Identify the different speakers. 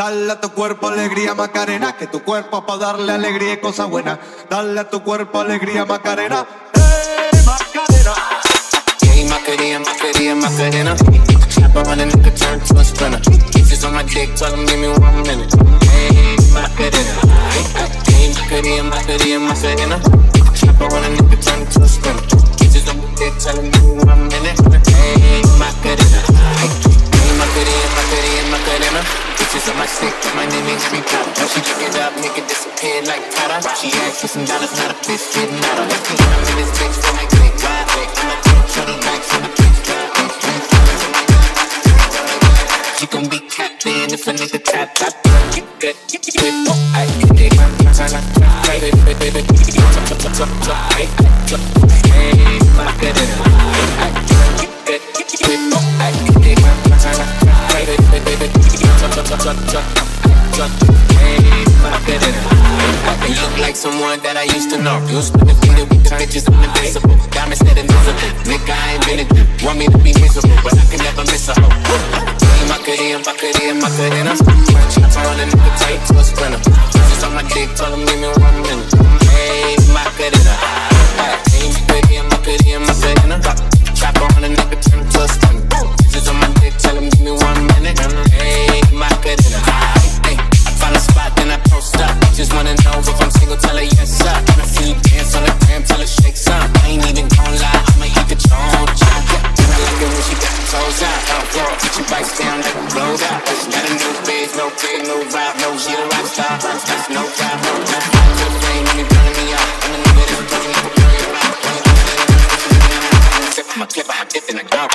Speaker 1: Dale a tu cuerpo alegría Macarena, que tu cuerpo para darle alegría y cosas buenas. Dale a tu cuerpo alegría Macarena, hey Macarena.
Speaker 2: Yeah, Macarena, Macarena, Macarena. Chopper on a nigga turn to a sprinter. Bitches on my dick, tell them give me one minute. Hey, Macarena. Hey, Macarena, Macarena, Macarena. Chopper on a nigga turn to a sprinter. On my name ain't Street Powder. She pick it up, make it disappear like Tata. She asked for some dollars, not a bitch getting out of. I'm in this bitch for my click, ride, I'm a Shorty back from the bitch, She gon' be captain if a nigga tap tap. You good, you good. Oh, I can dig. Hey, my good. Hey, my good. I look like someone that I used to know. Used to defeat it with bitches uninvincible. Diamonds that invisible. Nigga, I ain't been it. Want me to be miserable, but I can never miss a hoe. Hey, Macarena, Macarena, Macarena. Turn a nigga tight to a on my dick, tell him give me one Got a new biz, no no no a no doubt, no doubt. To the me out. I'm a nigga that's pushing me for period rock. Sip my clip, I dipped in the gum.